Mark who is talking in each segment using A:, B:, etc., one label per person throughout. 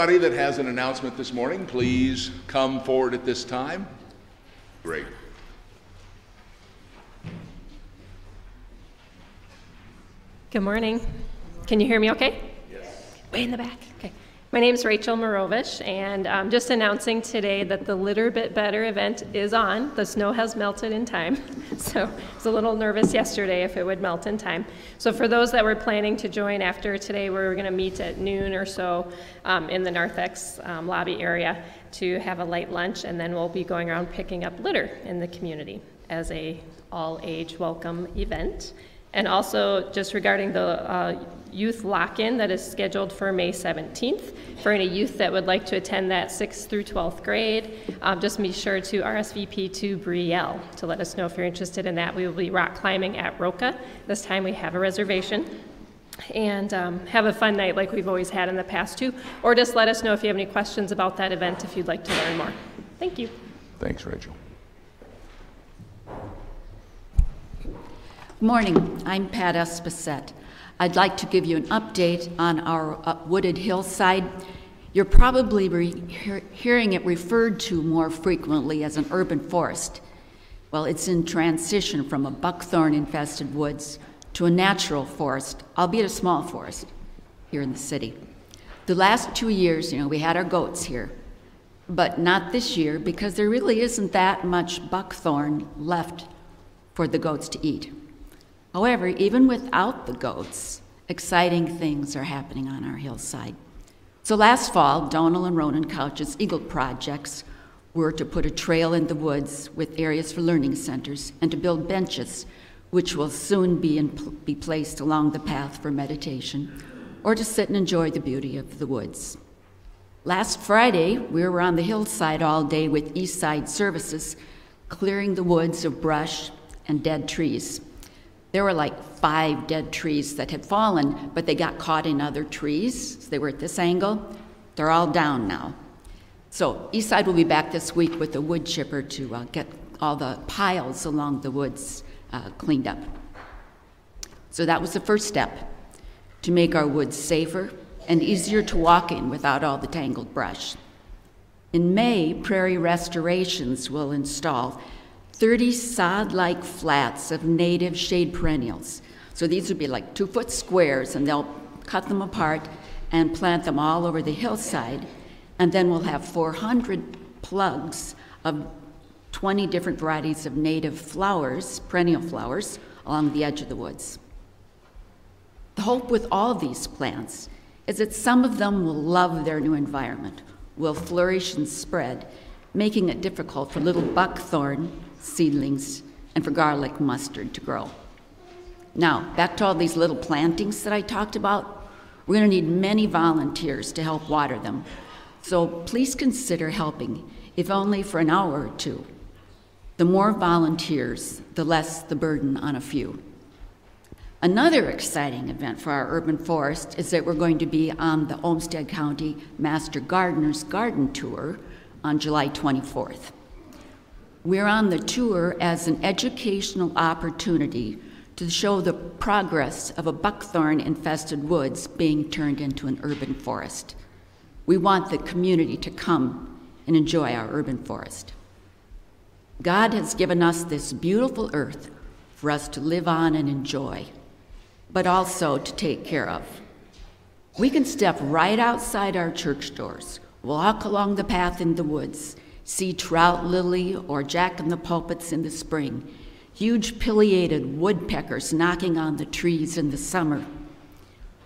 A: Anybody that has an announcement this morning, please come forward at this time. Great.
B: Good morning. Can you hear me okay? Yes. Way in the back. My name is Rachel Morovish, and I'm just announcing today that the Litter Bit Better event is on. The snow has melted in time, so I was a little nervous yesterday if it would melt in time. So for those that were planning to join after today, we're going to meet at noon or so um, in the narthex um, lobby area to have a light lunch, and then we'll be going around picking up litter in the community as a all-age welcome event. And also, just regarding the uh, youth lock-in that is scheduled for May 17th. For any youth that would like to attend that 6th through 12th grade, um, just be sure to RSVP to Brielle to let us know if you're interested in that. We will be rock climbing at Roca. This time we have a reservation and um, have a fun night like we've always had in the past too. Or just let us know if you have any questions about that event if you'd like to learn more. Thank
C: you. Thanks, Rachel. Morning, I'm Pat Espesette. I'd like to give you an update on our uh, wooded hillside. You're probably hearing it referred to more frequently as an urban forest. Well, it's in transition from a buckthorn infested woods to a natural forest, albeit a small forest here in the city. The last two years, you know, we had our goats here, but not this year because there really isn't that much buckthorn left for the goats to eat. However, even without the goats, exciting things are happening on our hillside. So last fall, Donal and Ronan Couch's Eagle projects were to put a trail in the woods with areas for learning centers and to build benches, which will soon be, in, be placed along the path for meditation, or to sit and enjoy the beauty of the woods. Last Friday, we were on the hillside all day with East Side Services, clearing the woods of brush and dead trees. There were like five dead trees that had fallen, but they got caught in other trees. So they were at this angle. They're all down now. So Eastside will be back this week with a wood chipper to uh, get all the piles along the woods uh, cleaned up. So that was the first step to make our woods safer and easier to walk in without all the tangled brush. In May, Prairie Restorations will install 30 sod-like flats of native shade perennials. So these would be like two foot squares and they'll cut them apart and plant them all over the hillside. And then we'll have 400 plugs of 20 different varieties of native flowers, perennial flowers, along the edge of the woods. The hope with all these plants is that some of them will love their new environment, will flourish and spread, making it difficult for little buckthorn seedlings, and for garlic mustard to grow. Now, back to all these little plantings that I talked about, we're going to need many volunteers to help water them. So please consider helping, if only for an hour or two. The more volunteers, the less the burden on a few. Another exciting event for our urban forest is that we're going to be on the Olmsted County Master Gardener's Garden Tour on July 24th. We're on the tour as an educational opportunity to show the progress of a buckthorn infested woods being turned into an urban forest. We want the community to come and enjoy our urban forest. God has given us this beautiful earth for us to live on and enjoy, but also to take care of. We can step right outside our church doors, walk along the path in the woods, See trout lily or jack in the pulpits in the spring, huge pileated woodpeckers knocking on the trees in the summer,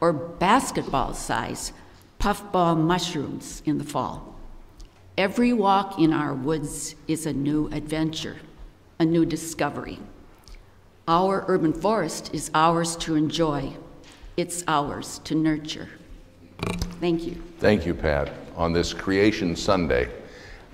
C: or basketball size puffball mushrooms in the fall. Every walk in our woods is a new adventure, a new discovery. Our urban forest is ours to enjoy, it's ours to nurture. Thank you.
A: Thank you, Pat, on this Creation Sunday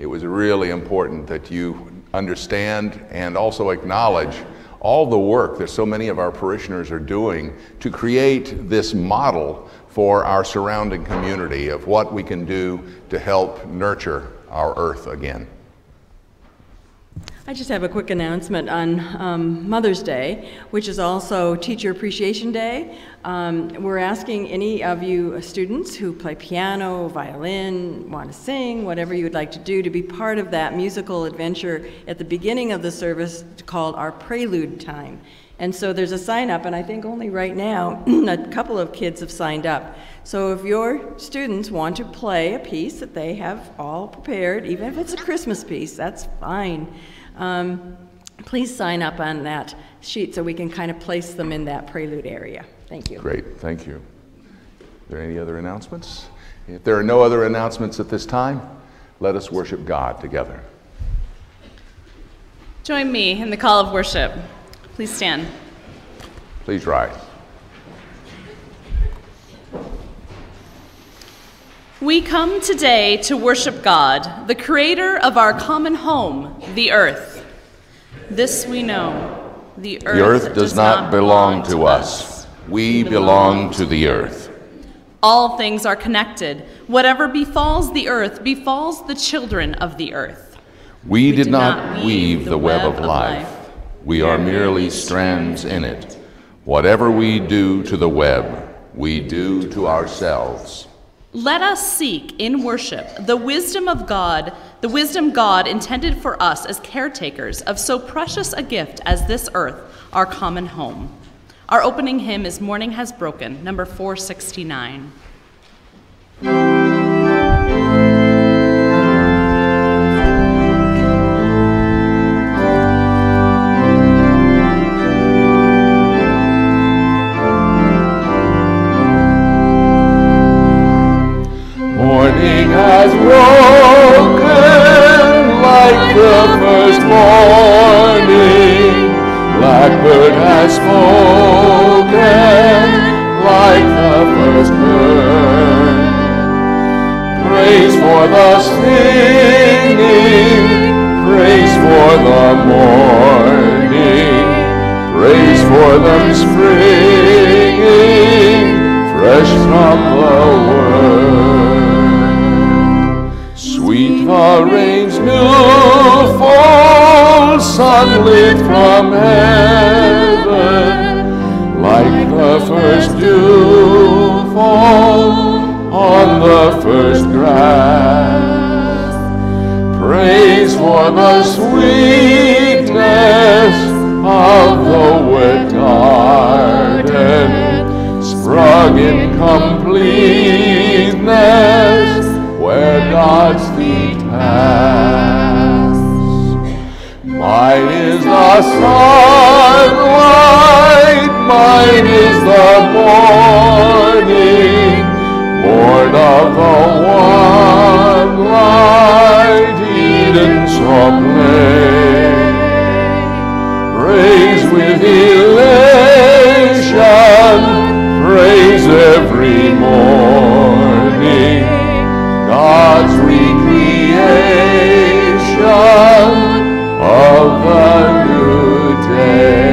A: it was really important that you understand and also acknowledge all the work that so many of our parishioners are doing to create this model for our surrounding community of what we can do to help nurture our earth again.
C: I just have a quick announcement on um, Mother's Day, which is also Teacher Appreciation Day. Um, we're asking any of you students who play piano, violin, want to sing, whatever you would like to do, to be part of that musical adventure at the beginning of the service called our Prelude Time. And so there's a sign up, and I think only right now a couple of kids have signed up. So if your students want to play a piece that they have all prepared, even if it's a Christmas piece, that's fine. Um, please sign up on that sheet so we can kind of place them in that prelude area. Thank you. Great,
A: thank you. Are there any other announcements? If there are no other announcements at this time, let us worship God together.
D: Join me in the call of worship. Please stand. Please rise. We come today to worship God, the creator of our common home, the earth. This we know. The earth, the earth does, does, not
A: belong, belong to us. us. We belong, belong to the earth.
D: All things are connected. Whatever befalls the earth befalls the children of the earth.
A: We, we did, did not, weave the web, of life. life. We are merely strands in it. Whatever we do to the web, we do to ourselves.
D: Let us seek in worship the wisdom of God, the wisdom God intended for us as caretakers of so precious a gift as this earth, our common home. Our opening hymn is Morning Has Broken, number 469.
E: every morning. God's recreation of a new
F: day.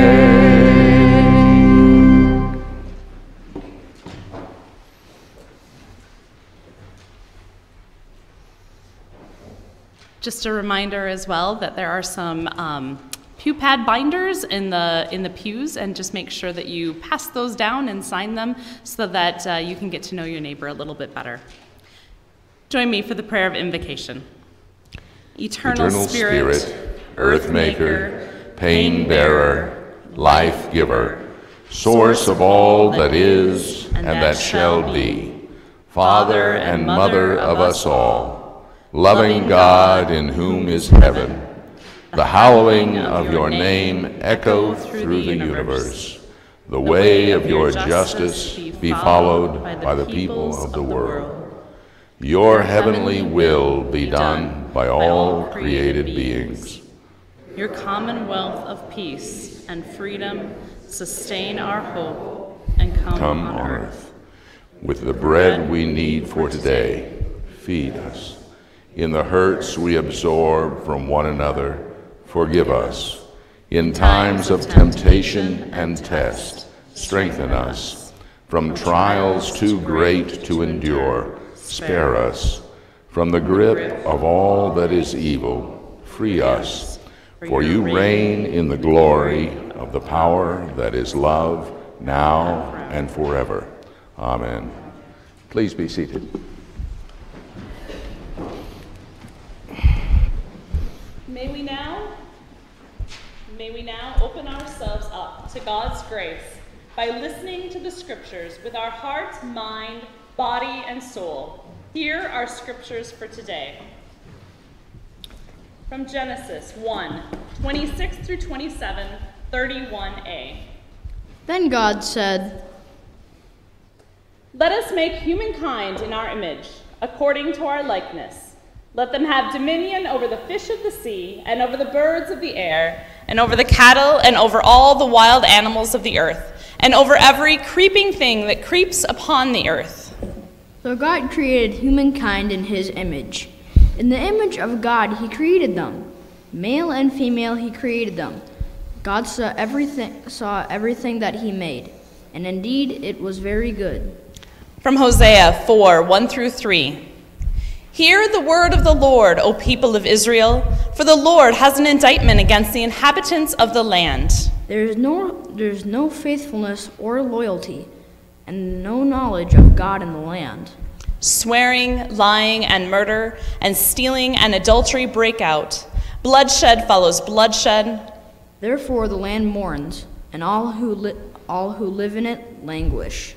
D: Just a reminder as well that there are some um, pew pad binders in the in the pews and just make sure that you pass those down and sign them so that uh, you can get to know your neighbor a little bit better. Join me for the prayer of invocation. Eternal, Eternal Spirit, Spirit,
A: Earth Maker, Pain Bearer, Life Giver, Source of all that is and that shall be, Father and Mother of us all, loving God in whom is heaven the hallowing of your name echo through the universe. The way of your justice be followed by the people of the world. Your heavenly will be done by all created beings.
D: Your commonwealth of peace and freedom sustain our hope and come, come on earth.
A: With the bread we need for today, feed us. In the hurts we absorb from one another, forgive us. In times of temptation and test, strengthen us. From trials too great to endure, spare us. From the grip of all that is evil, free us. For you reign in the glory of the power that is love, now and forever. Amen. Please be seated.
D: ourselves up to God's grace by listening to the scriptures with our heart, mind, body, and soul. Here are scriptures for today. From Genesis 1 26 through 27, 31a. Then God said, Let us make humankind in our image, according to our likeness let them have dominion over the fish of the sea, and over the birds of the air, and over the cattle, and over all the wild animals of the earth, and over every creeping thing that creeps upon the earth. So God created humankind in his image. In the image of God, he created them. Male and female, he created them. God saw everything, saw everything that he made, and indeed it was very good. From Hosea 4 1 through 3. Hear the word of the Lord, O people of Israel, for the Lord has an indictment against the inhabitants of the land. There is no, there is no faithfulness or loyalty, and no knowledge of God in the land. Swearing, lying, and murder, and stealing and adultery break out. Bloodshed follows bloodshed. Therefore the land mourns, and all who, all who live in it languish.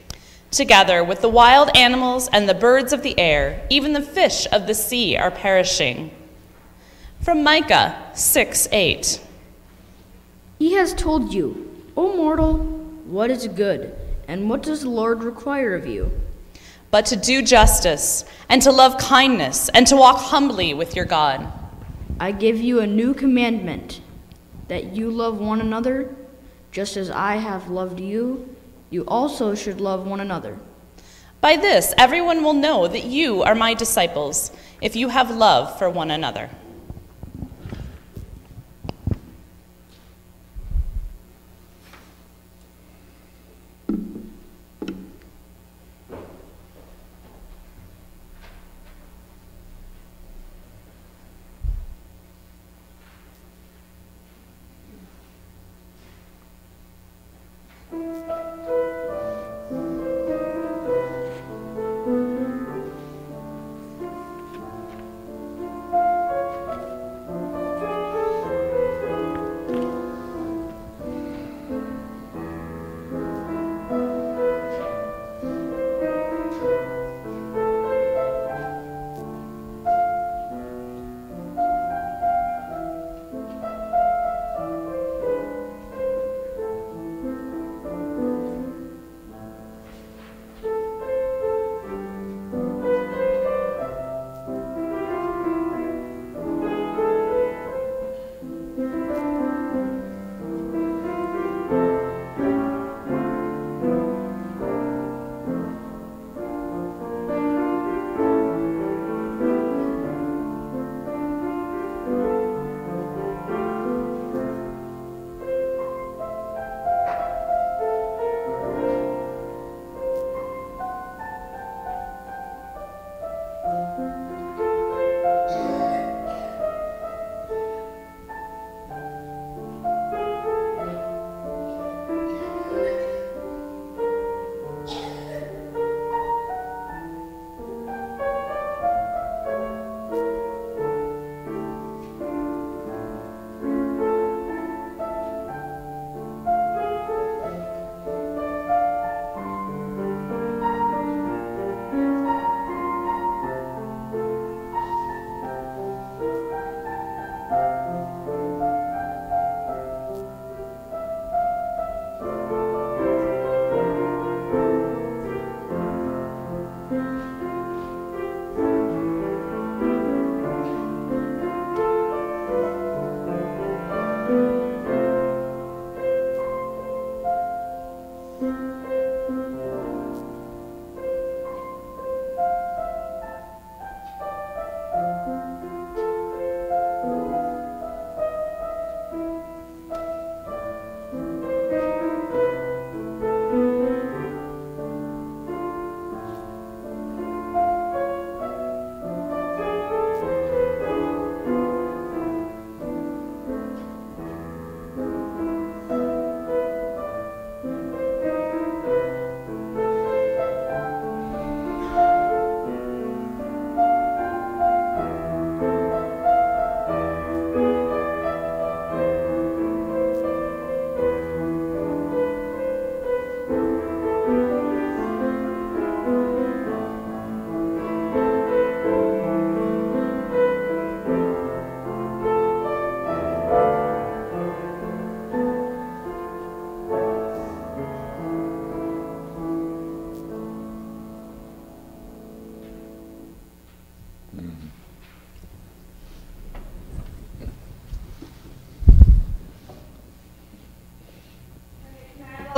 D: Together with the wild animals and the birds of the air, even the fish of the sea are perishing. From Micah 6 8. He has told you, O mortal, what is good, and what does the Lord require of you? But to do justice, and to love kindness, and to walk humbly with your God. I give you a new commandment that you love one another, just as I have loved you you also should love one another. By this, everyone will know that you are my disciples, if you have love for one another.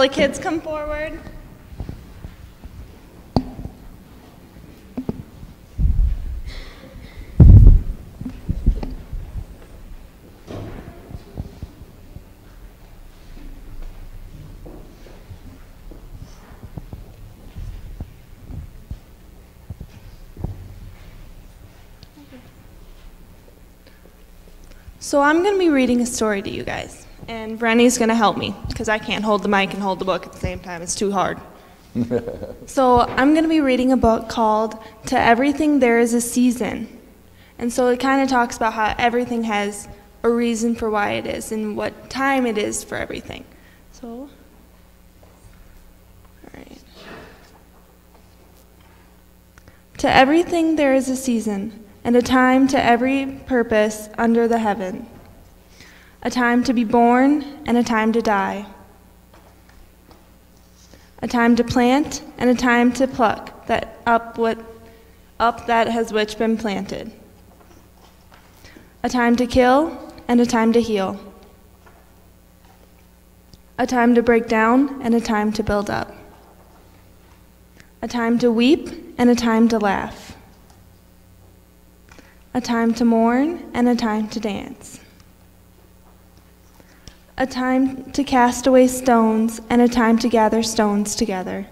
B: the kids come forward? So I'm going to be reading a story to you guys and Brenny's going to help me because I can't hold the mic and hold the book at the same time. It's too hard. so I'm going to be reading a book called To Everything There Is a Season. And so it kind of talks about how everything has a reason for why it is and what time it is for everything. So, all right. To everything there is a season, and a time to every purpose under the heaven a time to be born and a time to die, a time to plant and a time to pluck that up what up that has which been planted, a time to kill and a time to heal, a time to break down and a time to build up, a time to weep and a time to laugh, a time to mourn and a time to dance a time to cast away stones, and a time to gather stones together.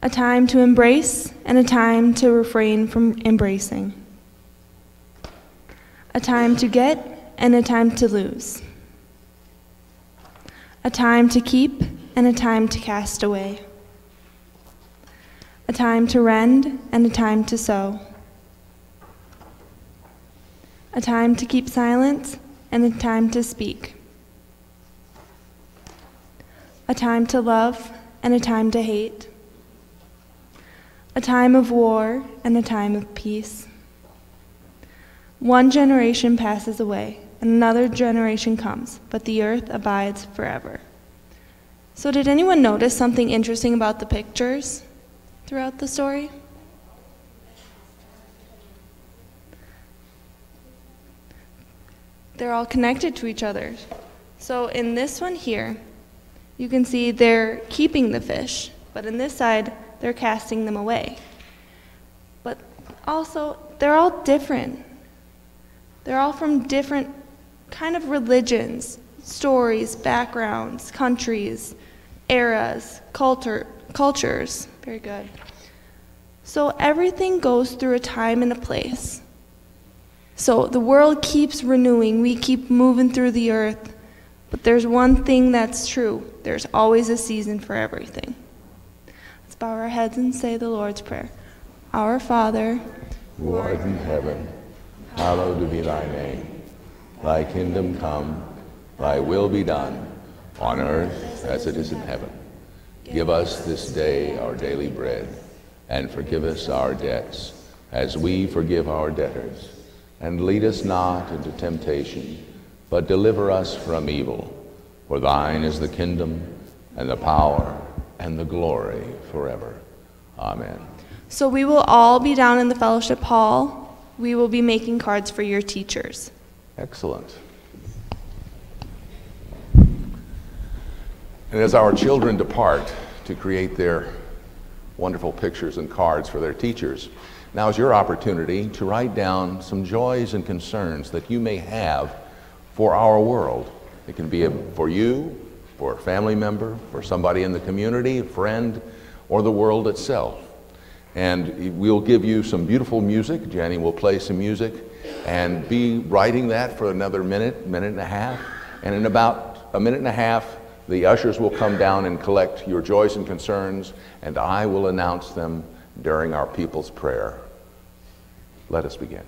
B: A time to embrace, and a time to refrain from embracing. A time to get, and a time to lose. A time to keep, and a time to cast away. A time to rend, and a time to sow. A time to keep silence, and a time to speak, a time to love and a time to hate, a time of war and a time of peace. One generation passes away, and another generation comes, but the earth abides forever. So, did anyone notice something interesting about the pictures throughout the story? they're all connected to each other. So in this one here, you can see they're keeping the fish, but in this side, they're casting them away. But also, they're all different. They're all from different kind of religions, stories, backgrounds, countries, eras, culture, cultures. Very good. So everything goes through a time and a place. So the world keeps renewing, we keep moving through the earth, but there's one thing that's true there's always a season for everything. Let's bow our heads and say the Lord's Prayer Our Father,
A: who art in heaven, hallowed be thy name. Thy kingdom come, thy will be done, on earth as it is in heaven. Give us this day our daily bread, and forgive us our debts, as we forgive our debtors and lead us not into temptation, but deliver us from evil. For thine is the kingdom, and the power, and the glory forever. Amen.
B: So we will all be down in the fellowship hall. We will be making cards for your teachers.
A: Excellent. And as our children depart to create their wonderful pictures and cards for their teachers, now is your opportunity to write down some joys and concerns that you may have for our world. It can be a, for you, for a family member, for somebody in the community, a friend, or the world itself. And we'll give you some beautiful music. Jenny will play some music and be writing that for another minute, minute and a half. And in about a minute and a half, the ushers will come down and collect your joys and concerns, and I will announce them during our people's prayer. Let us begin.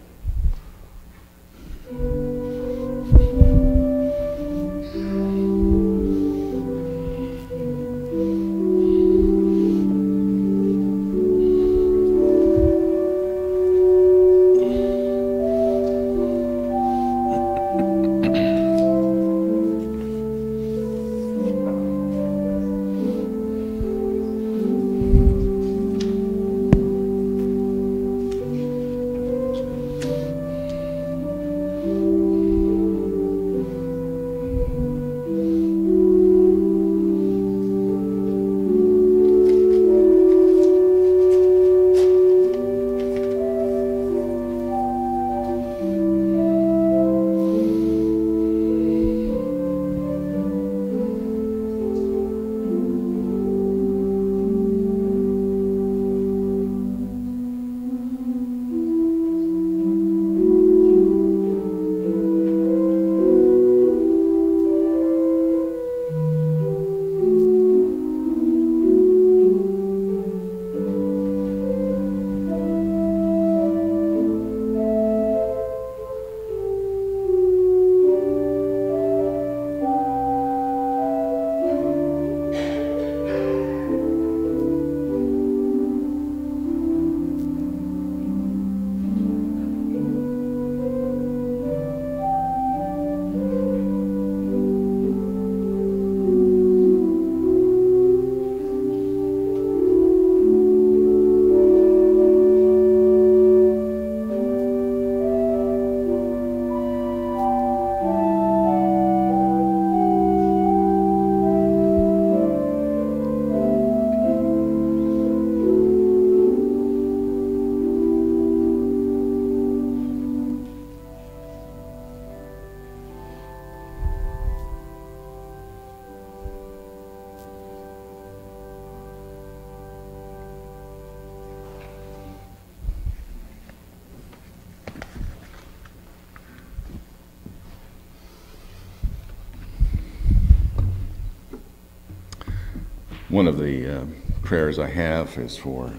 A: One of the uh, prayers I have is for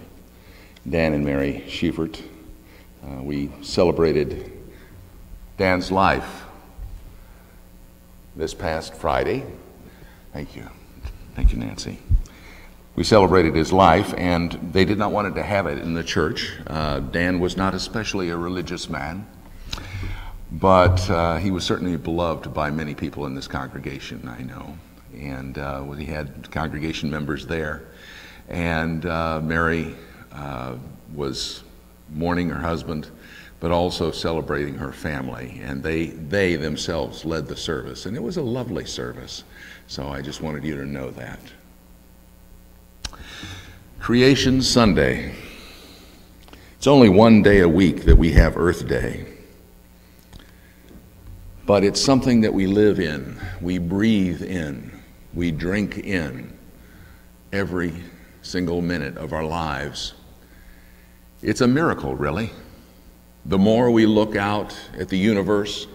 A: Dan and Mary Schiefert. Uh, we celebrated Dan's life this past Friday. Thank you. Thank you, Nancy. We celebrated his life, and they did not want it to have it in the church. Uh, Dan was not especially a religious man, but uh, he was certainly beloved by many people in this congregation, I know and uh, he had congregation members there. And uh, Mary uh, was mourning her husband, but also celebrating her family. And they, they themselves led the service, and it was a lovely service. So I just wanted you to know that. Creation Sunday. It's only one day a week that we have Earth Day but it's something that we live in, we breathe in we drink in every single minute of our lives. It's a miracle, really. The more we look out at the universe,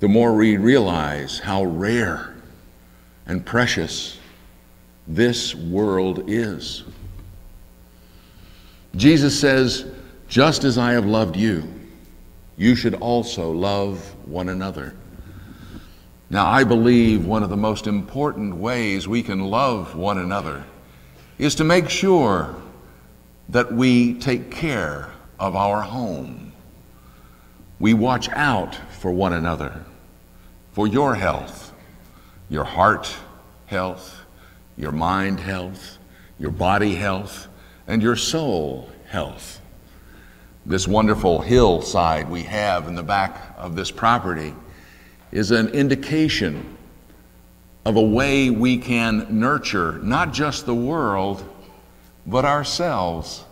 A: the more we realize how rare and precious this world is. Jesus says, Just as I have loved you, you should also love one another. Now, I believe one of the most important ways we can love one another is to make sure that we take care of our home. We watch out for one another, for your health, your heart health, your mind health, your body health, and your soul health. This wonderful hillside we have in the back of this property is an indication of a way we can nurture not just the world, but ourselves.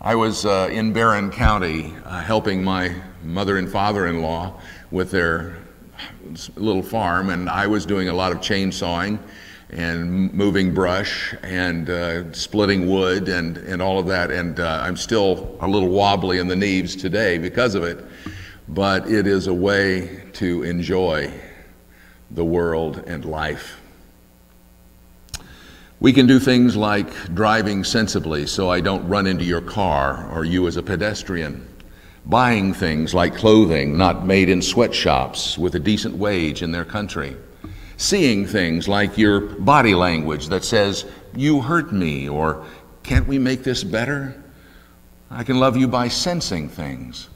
A: I was uh, in Barron County uh, helping my mother and father in law with their little farm, and I was doing a lot of chainsawing and moving brush and uh, splitting wood and, and all of that. And uh, I'm still a little wobbly in the knees today because of it but it is a way to enjoy the world and life. We can do things like driving sensibly so I don't run into your car or you as a pedestrian, buying things like clothing not made in sweatshops with a decent wage in their country, seeing things like your body language that says, You hurt me, or Can't we make this better? I can love you by sensing things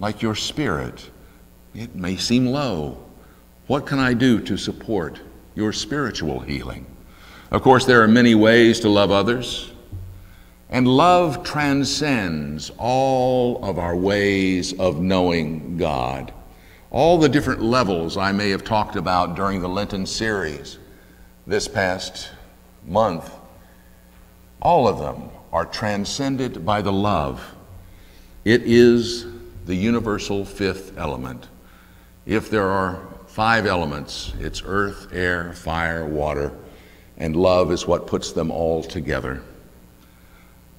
A: like your spirit. It may seem low. What can I do to support your spiritual healing? Of course, there are many ways to love others, and love transcends all of our ways of knowing God. All the different levels I may have talked about during the Lenten series this past month, all of them are transcended by the love. It is the universal fifth element. If there are five elements, it's earth, air, fire, water, and love is what puts them all together,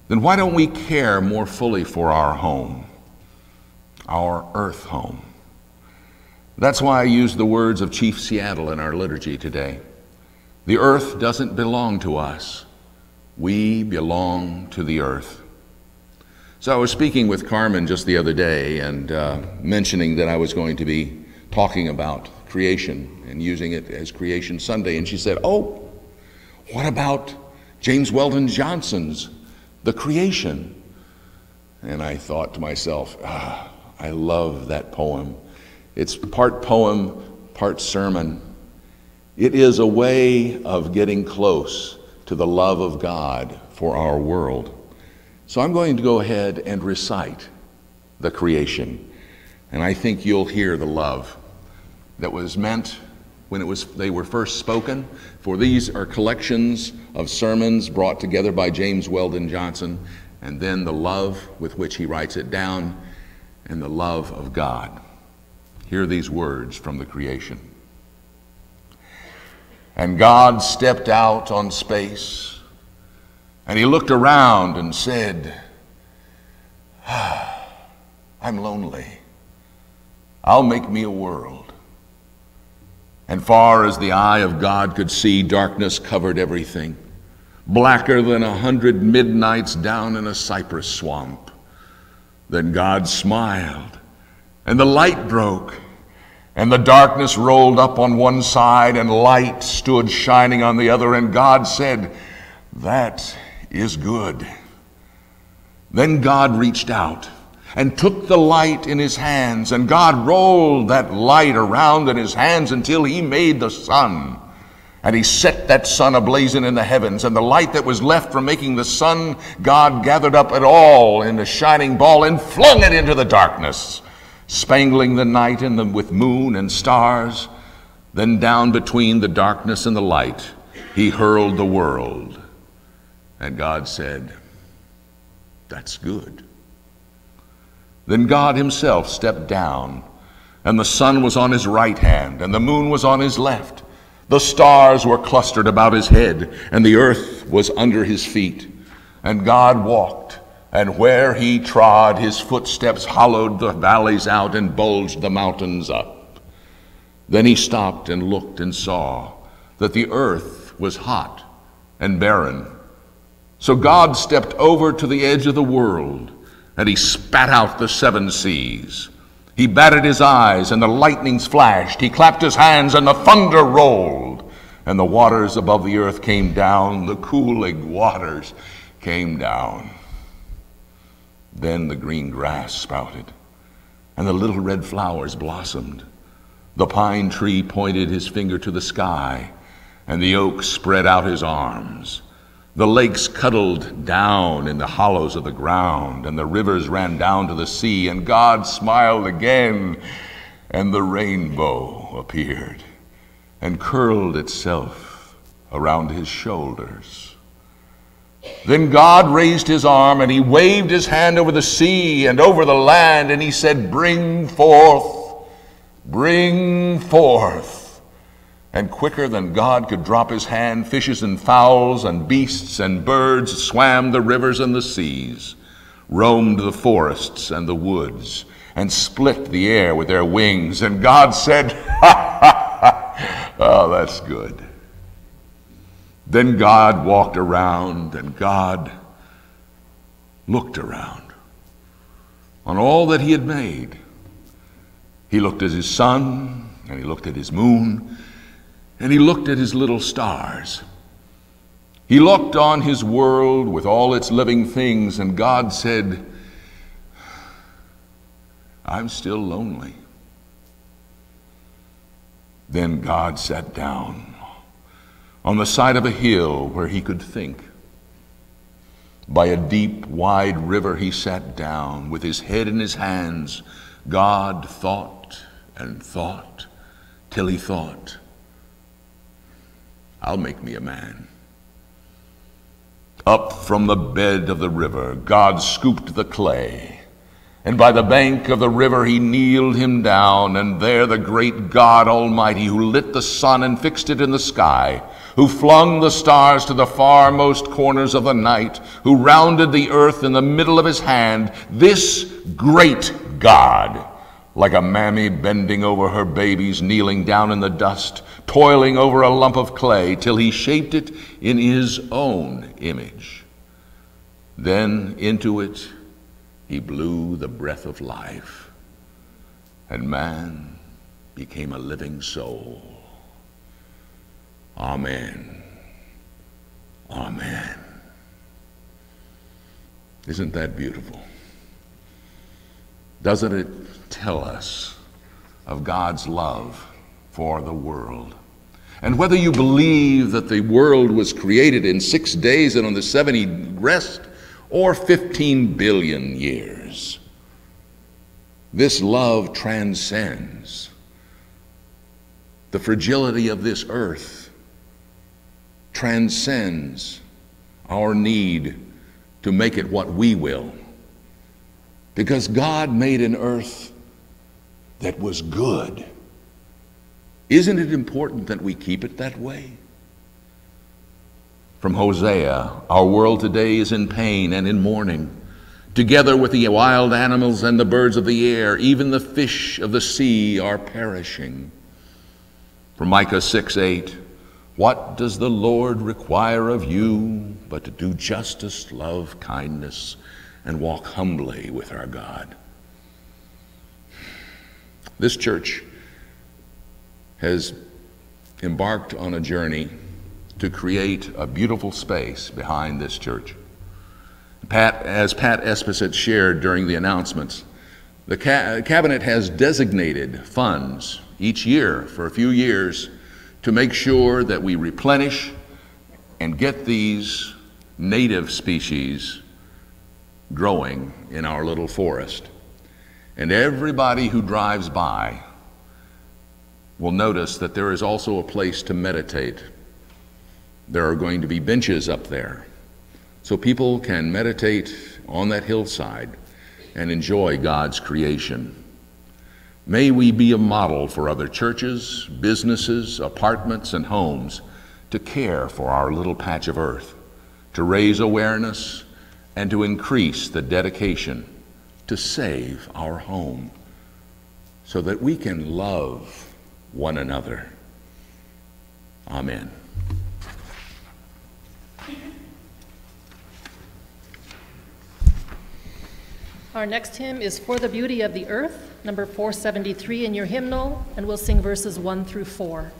A: then why don't we care more fully for our home, our earth home? That's why I use the words of Chief Seattle in our liturgy today. The earth doesn't belong to us. We belong to the earth. So I was speaking with Carmen just the other day and uh, mentioning that I was going to be talking about creation and using it as Creation Sunday. And she said, Oh, what about James Weldon Johnson's The Creation? And I thought to myself, ah, I love that poem. It's part poem, part sermon. It is a way of getting close to the love of God for our world. So I'm going to go ahead and recite the creation. And I think you'll hear the love that was meant when it was they were first spoken for these are collections of sermons brought together by James Weldon Johnson and then the love with which he writes it down and the love of God hear these words from the creation and God stepped out on space and he looked around and said, ah, I'm lonely. I'll make me a world. And far as the eye of God could see, darkness covered everything, blacker than a hundred midnights down in a cypress swamp. Then God smiled, and the light broke, and the darkness rolled up on one side, and light stood shining on the other, and God said, That is good. Then God reached out and took the light in his hands, and God rolled that light around in his hands until he made the sun. And he set that sun ablazing in the heavens, and the light that was left from making the sun, God gathered up it all in a shining ball and flung it into the darkness, spangling the night in with moon and stars. Then down between the darkness and the light, he hurled the world. And God said, That's good. Then God himself stepped down, and the sun was on his right hand, and the moon was on his left. The stars were clustered about his head, and the earth was under his feet. And God walked, and where he trod, his footsteps hollowed the valleys out and bulged the mountains up. Then he stopped and looked and saw that the earth was hot and barren so God stepped over to the edge of the world and he spat out the seven seas. He batted his eyes and the lightnings flashed. He clapped his hands and the thunder rolled. And the waters above the earth came down. The cooling waters came down. Then the green grass sprouted and the little red flowers blossomed. The pine tree pointed his finger to the sky and the oak spread out his arms. The lakes cuddled down in the hollows of the ground, and the rivers ran down to the sea, and God smiled again, and the rainbow appeared and curled itself around his shoulders. Then God raised his arm, and he waved his hand over the sea and over the land, and he said, Bring forth, bring forth and quicker than God could drop his hand, fishes and fowls and beasts and birds swam the rivers and the seas, roamed the forests and the woods, and split the air with their wings. And God said, Ha ha ha! Oh, that's good. Then God walked around and God looked around on all that he had made. He looked at his sun and he looked at his moon and he looked at his little stars. He looked on his world with all its living things, and God said, I'm still lonely. Then God sat down on the side of a hill where he could think. By a deep, wide river he sat down with his head in his hands. God thought and thought till he thought, I'll make me a man. Up from the bed of the river, God scooped the clay. And by the bank of the river he kneeled him down, and there the great God Almighty, who lit the sun and fixed it in the sky, who flung the stars to the farmost corners of the night, who rounded the earth in the middle of his hand, this great God like a mammy bending over her babies, kneeling down in the dust, toiling over a lump of clay till he shaped it in his own image. Then into it he blew the breath of life, and man became a living soul. Amen. Amen. Isn't that beautiful? Doesn't it tell us of God's love for the world. And whether you believe that the world was created in six days and on the seventh he rest, or 15 billion years, this love transcends the fragility of this earth, transcends our need to make it what we will. Because God made an earth that was good. Isn't it important that we keep it that way? From Hosea, our world today is in pain and in mourning, together with the wild animals and the birds of the air, even the fish of the sea are perishing. From Micah 6 8, what does the Lord require of you but to do justice, love kindness, and walk humbly with our God? This church has embarked on a journey to create a beautiful space behind this church. Pat, as Pat Esposito shared during the announcements, the ca- cabinet has designated funds each year for a few years to make sure that we replenish and get these native species growing in our little forest. And everybody who drives by will notice that there is also a place to meditate. There are going to be benches up there. So people can meditate on that hillside and enjoy God's creation. May we be a model for other churches, businesses, apartments, and homes to care for our little patch of earth, to raise awareness, and to increase the dedication to save our home so that we can love one another. Amen.
F: Our next hymn is For the Beauty of the Earth, number 473 in your hymnal, and we'll sing verses 1 through 4.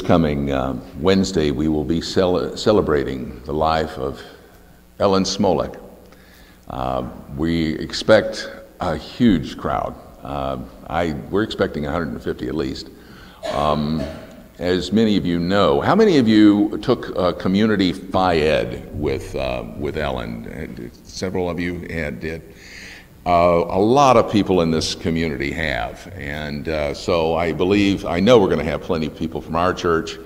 A: this coming uh, Wednesday, we will be cel- celebrating the life of Ellen Smolik. Uh, we expect a huge crowd. Uh, I, we're expecting 150 at least. Um, as many of you know, how many of you took uh, community ed with, uh, with Ellen? Several of you had, did uh, a lot of people in this community have. And uh, so I believe, I know we're going to have plenty of people from our church,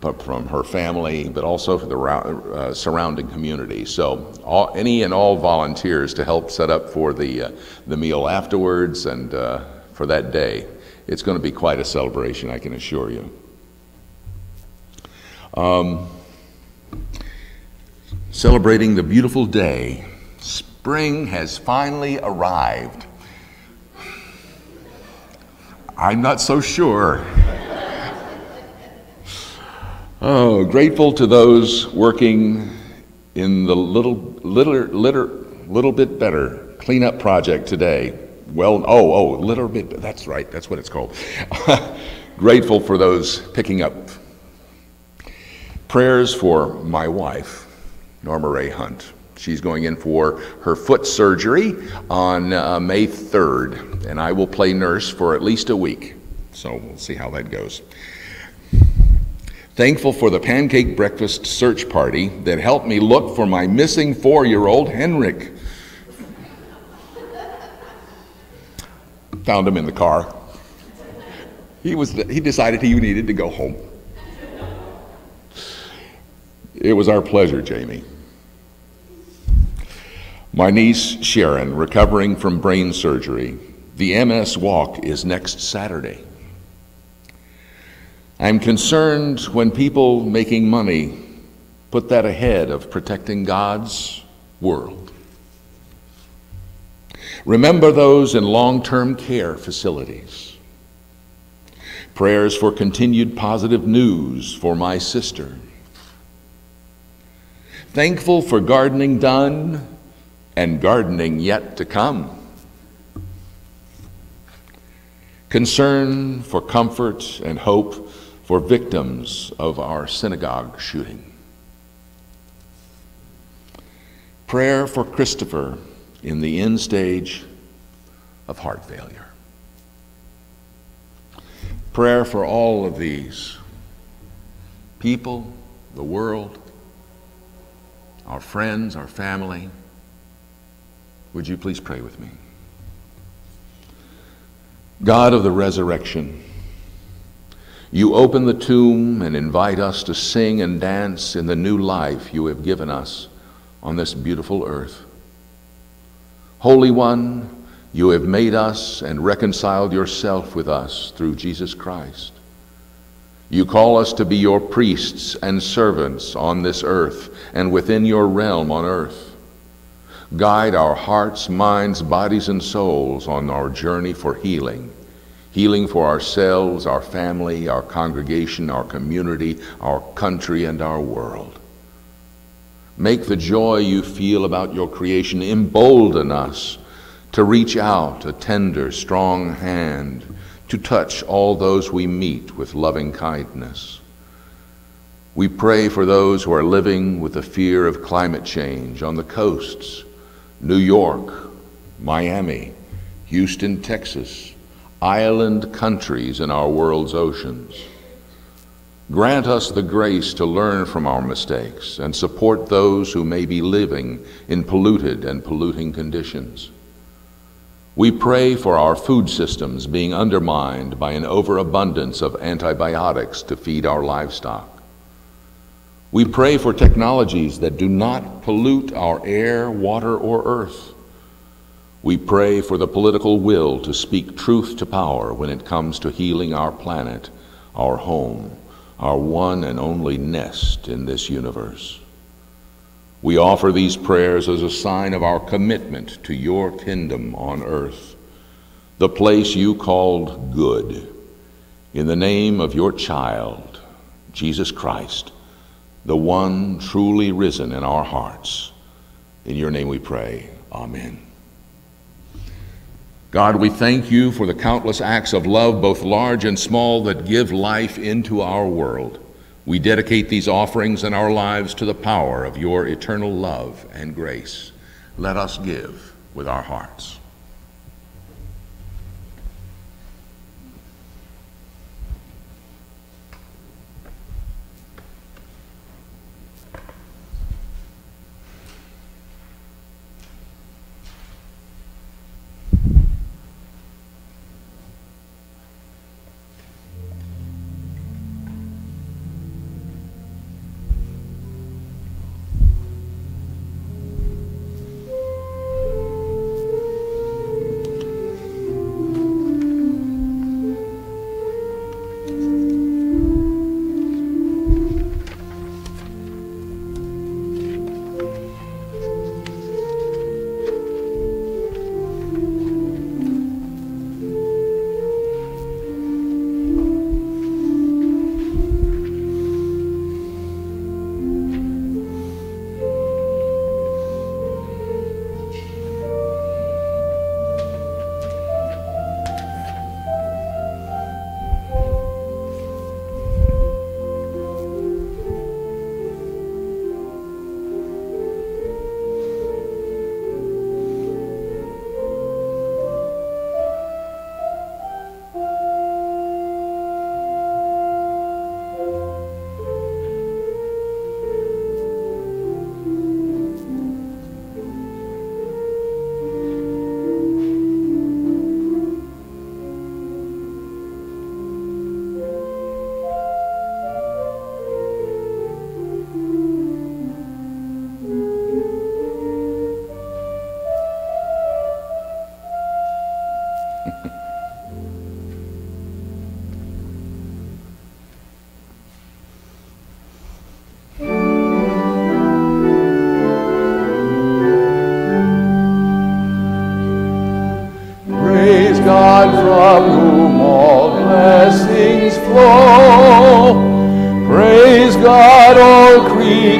A: but from her family, but also from the uh, surrounding community. So all, any and all volunteers to help set up for the, uh, the meal afterwards and uh, for that day. It's going to be quite a celebration, I can assure you. Um, celebrating the beautiful day Spring has finally arrived. I'm not so sure. oh, grateful to those working in the little, little, little, little bit better cleanup project today. Well, oh, oh, little bit, that's right, that's what it's called. grateful for those picking up. Prayers for my wife, Norma Ray Hunt. She's going in for her foot surgery on uh, May 3rd, and I will play nurse for at least a week. So we'll see how that goes. Thankful for the pancake breakfast search party that helped me look for my missing four year old Henrik. Found him in the car. He, was, he decided he needed to go home. It was our pleasure, Jamie. My niece, Sharon, recovering from brain surgery. The MS walk is next Saturday. I'm concerned when people making money put that ahead of protecting God's world. Remember those in long term care facilities. Prayers for continued positive news for my sister. Thankful for gardening done and gardening yet to come. Concern for comfort and hope for victims of our synagogue shooting. Prayer for Christopher in the end stage of heart failure. Prayer for all of these people, the world, our friends, our family. Would you please pray with me? God of the resurrection, you open the tomb and invite us to sing and dance in the new life you have given us on this beautiful earth. Holy One, you have made us and reconciled yourself with us through Jesus Christ. You call us to be your priests and servants on this earth and within your realm on earth. Guide our hearts, minds, bodies, and souls on our journey for healing. Healing for ourselves, our family, our congregation, our community, our country, and our world. Make the joy you feel about your creation embolden us to reach out a tender, strong hand to touch all those we meet with loving kindness. We pray for those who are living with the fear of climate change on the coasts New York, Miami, Houston, Texas, island countries in our world's oceans. Grant us the grace to learn from our mistakes and support those who may be living in polluted and polluting conditions. We pray for our food systems being undermined by an overabundance of antibiotics to feed our livestock. We pray for technologies that do not pollute our air, water, or earth. We pray for the political will to speak truth to power when it comes to healing our planet, our home, our one and only nest in this universe. We offer these prayers as a sign of our commitment to your kingdom on earth, the place you called good, in the name of your child, Jesus Christ, the one truly risen in our hearts. In your name we pray. Amen. God, we thank you for the countless acts of love, both large and small, that give life into our world. We dedicate these offerings and our lives to the power of your eternal love and grace. Let us give with our hearts.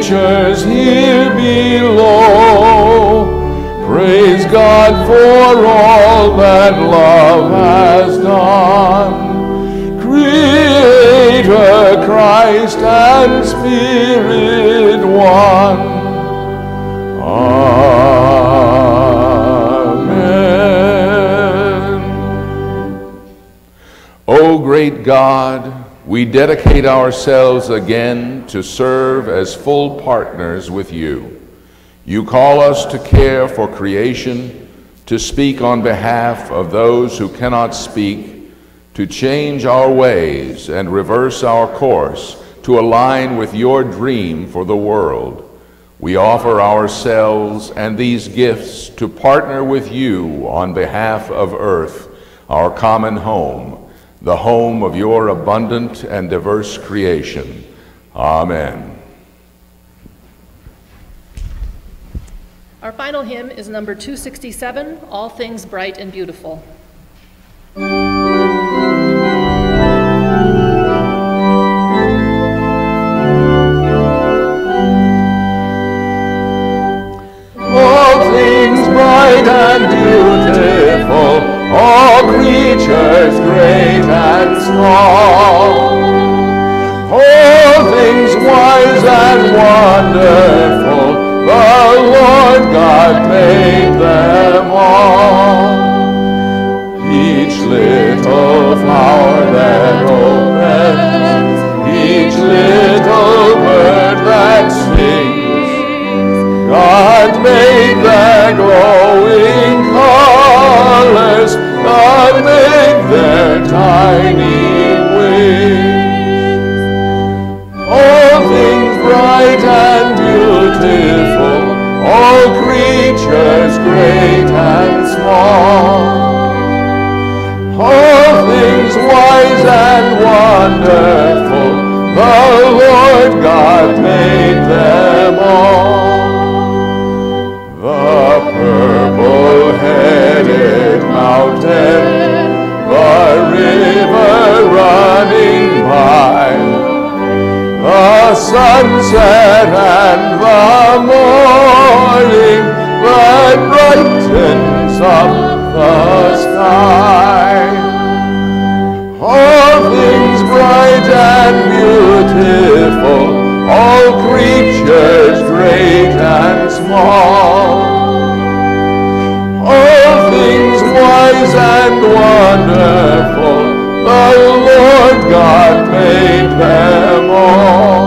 E: creatures here below. Praise God for all that love has done. Creator Christ and Spirit one.
A: Amen. O great God, we dedicate ourselves again to serve as full partners with you. You call us to care for creation, to speak on behalf of those who cannot speak, to change our ways and reverse our course to align with your dream for the world. We offer ourselves and these gifts to partner with you on behalf of Earth, our common home, the home of your abundant and diverse creation. Amen.
D: Our final hymn is number 267, All Things Bright and Beautiful.
E: creatures great and small. All things wise and wonderful, the Lord God made them all. The purple-headed mountain, the river running by, the sunset and the morning that brightens up the sky. All things bright and beautiful, all creatures great and small, all things wise and wonderful, the Lord God made them all.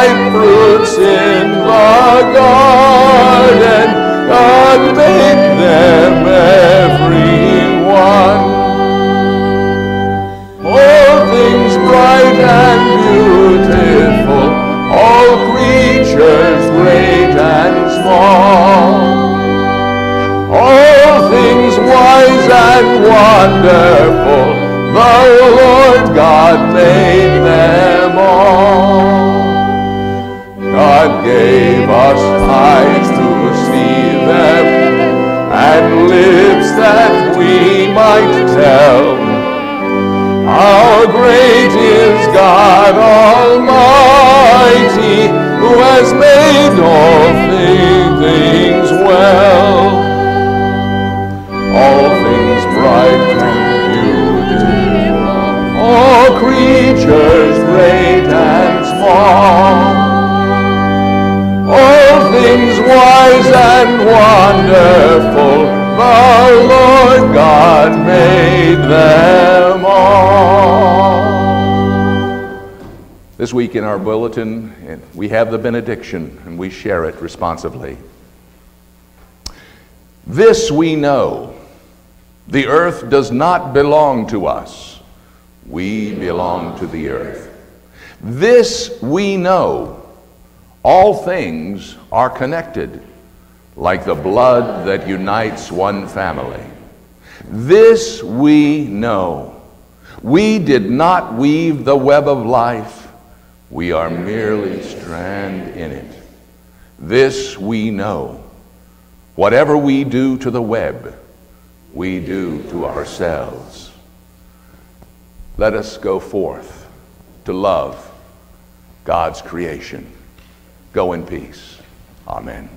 E: thy fruits in the garden and made them every one. All things bright and beautiful, all creatures great and small, all things wise and wonderful, the Lord God made them all. God gave us eyes to see them, and lips that we might tell. How great is God Almighty, who has made all things well. All things bright and beautiful, all creatures great and small things wise and
A: wonderful, the Lord God made them all. This week in our bulletin, eh, we have the benediction and we share it responsively. This we know the earth does not belong to us, we belong to the earth. This we know all things are connected, like the blood that unites one family. This we know. We did not weave the web of life, we are merely strand in it. This we know. Whatever we do to the web, we do to ourselves. Let us go forth to love God's creation. Go in peace. Amen.